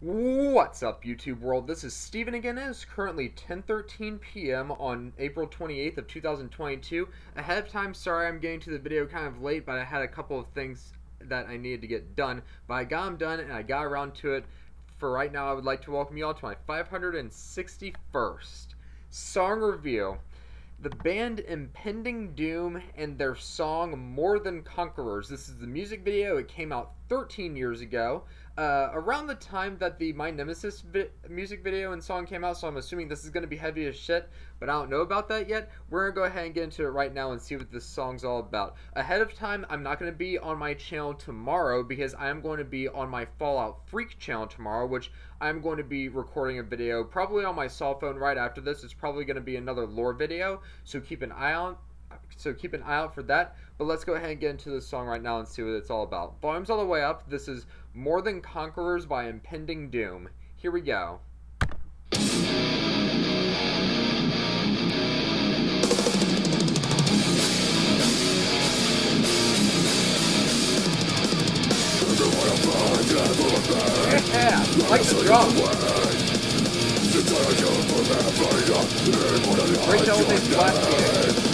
What's up, YouTube world? This is Steven again. It is currently 10:13 p.m. on April 28th of 2022. Ahead of time, sorry I'm getting to the video kind of late, but I had a couple of things that I needed to get done. But I got them done and I got around to it. For right now, I would like to welcome you all to my 561st song review. The band Impending Doom and their song More Than Conquerors. This is the music video. It came out 13 years ago uh, around the time that the My Nemesis vi- music video and song came out, so I'm assuming this is going to be heavy as shit, but I don't know about that yet. We're going to go ahead and get into it right now and see what this song's all about. Ahead of time, I'm not going to be on my channel tomorrow because I am going to be on my Fallout Freak channel tomorrow, which I'm going to be recording a video probably on my cell phone right after this. It's probably going to be another lore video, so keep an eye on so keep an eye out for that. But let's go ahead and get into this song right now and see what it's all about. Volume's all the way up. This is More Than Conquerors by Impending Doom. Here we go. Yeah, like the drum. Great elevated blast beat.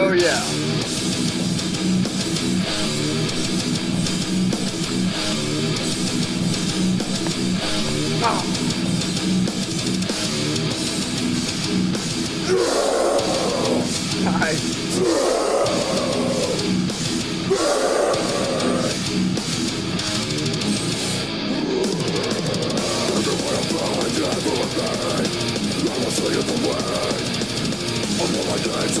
Oh yeah. Ah. Nice.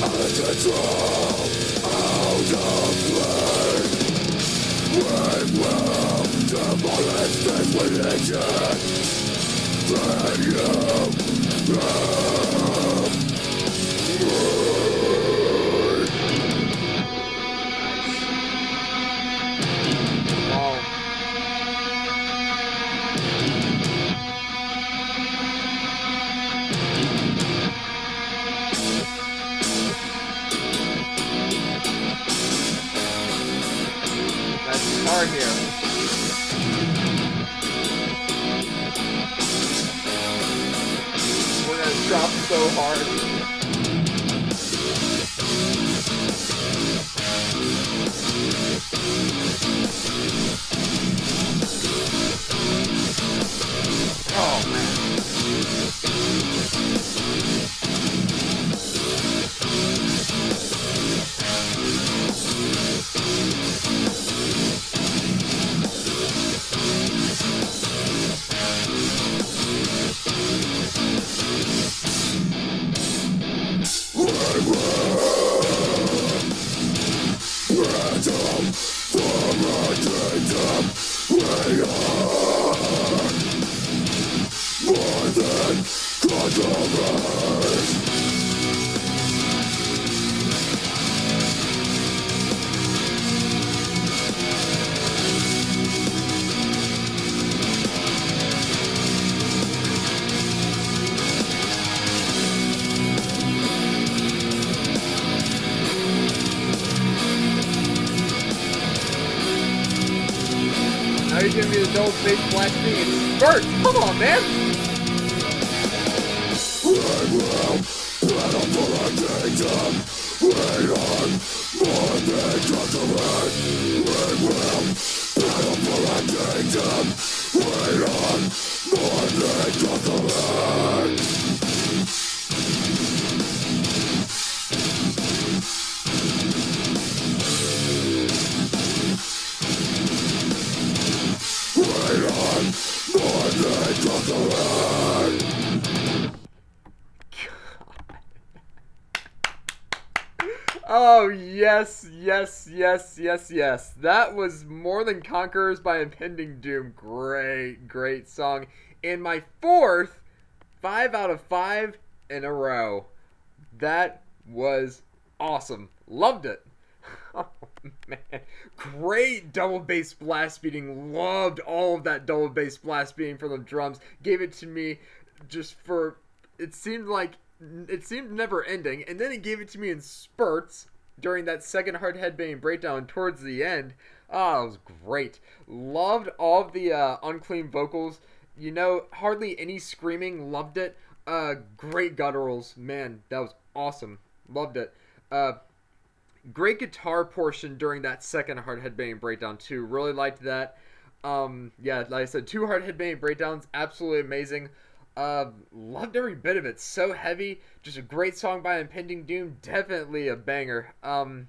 Wow. We're gonna drop so hard. Oh Fire! Now he's gonna be the double face black thing. Bert, come on, man! I will a kingdom. Wait on for the will battle a kingdom. Wait on for the. Oh, yes, yes, yes, yes, yes. That was More Than Conquerors by Impending Doom. Great, great song. And my fourth, five out of five in a row. That was awesome. Loved it. Oh, man. Great double bass blast beating. Loved all of that double bass blast beating for the drums. Gave it to me just for. It seemed like it seemed never ending, and then he gave it to me in spurts during that second hard headbang breakdown towards the end. Oh, it was great. Loved all of the uh, unclean vocals. You know, hardly any screaming. Loved it. Uh, great gutturals. Man, that was awesome. Loved it. Uh, great guitar portion during that second hard headbang breakdown too. Really liked that. Um, yeah, like I said, two hard headbang breakdowns, absolutely amazing. Uh, loved every bit of it. So heavy. Just a great song by Impending Doom. Definitely a banger. Um,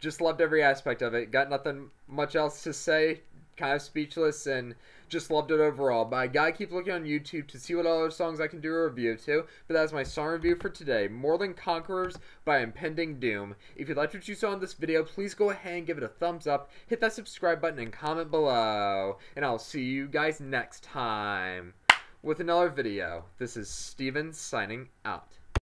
just loved every aspect of it. Got nothing much else to say. Kind of speechless and just loved it overall. But I gotta keep looking on YouTube to see what other songs I can do a review to. But that's my song review for today. More Than Conquerors by Impending Doom. If you liked what you saw in this video, please go ahead and give it a thumbs up, hit that subscribe button, and comment below. And I'll see you guys next time with another video. This is Steven signing out.